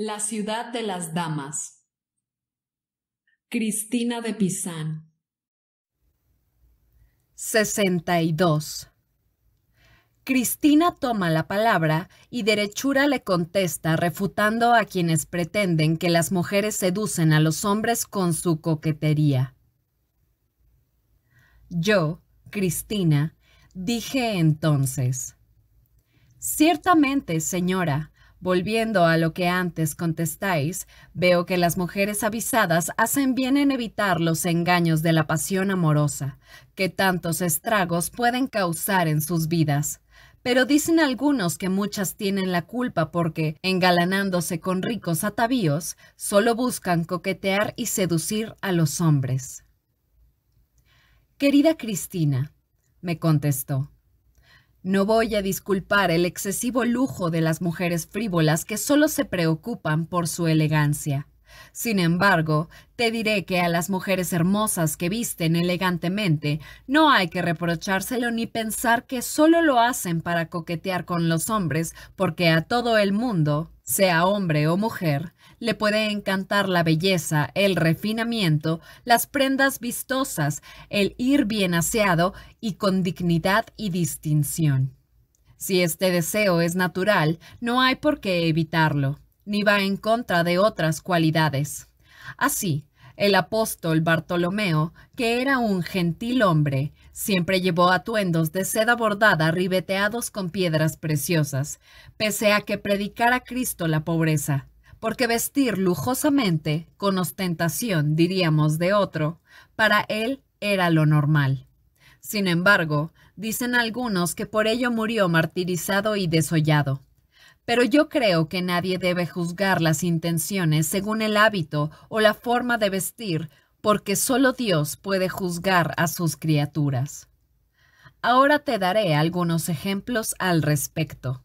La ciudad de las damas. Cristina de Pizán. 62. Cristina toma la palabra y derechura le contesta refutando a quienes pretenden que las mujeres seducen a los hombres con su coquetería. Yo, Cristina, dije entonces, Ciertamente, señora, volviendo a lo que antes contestáis, veo que las mujeres avisadas hacen bien en evitar los engaños de la pasión amorosa, que tantos estragos pueden causar en sus vidas. Pero dicen algunos que muchas tienen la culpa porque, engalanándose con ricos atavíos, solo buscan coquetear y seducir a los hombres. Querida Cristina, me contestó, no voy a disculpar el excesivo lujo de las mujeres frívolas que solo se preocupan por su elegancia. Sin embargo, te diré que a las mujeres hermosas que visten elegantemente no hay que reprochárselo ni pensar que solo lo hacen para coquetear con los hombres, porque a todo el mundo, sea hombre o mujer, le puede encantar la belleza, el refinamiento, las prendas vistosas, el ir bien aseado y con dignidad y distinción. Si este deseo es natural, no hay por qué evitarlo, ni va en contra de otras cualidades. Así, el apóstol Bartolomeo, que era un gentil hombre, siempre llevó atuendos de seda bordada ribeteados con piedras preciosas, pese a que predicara Cristo la pobreza porque vestir lujosamente, con ostentación, diríamos, de otro, para él era lo normal. Sin embargo, dicen algunos que por ello murió martirizado y desollado. Pero yo creo que nadie debe juzgar las intenciones según el hábito o la forma de vestir, porque solo Dios puede juzgar a sus criaturas. Ahora te daré algunos ejemplos al respecto.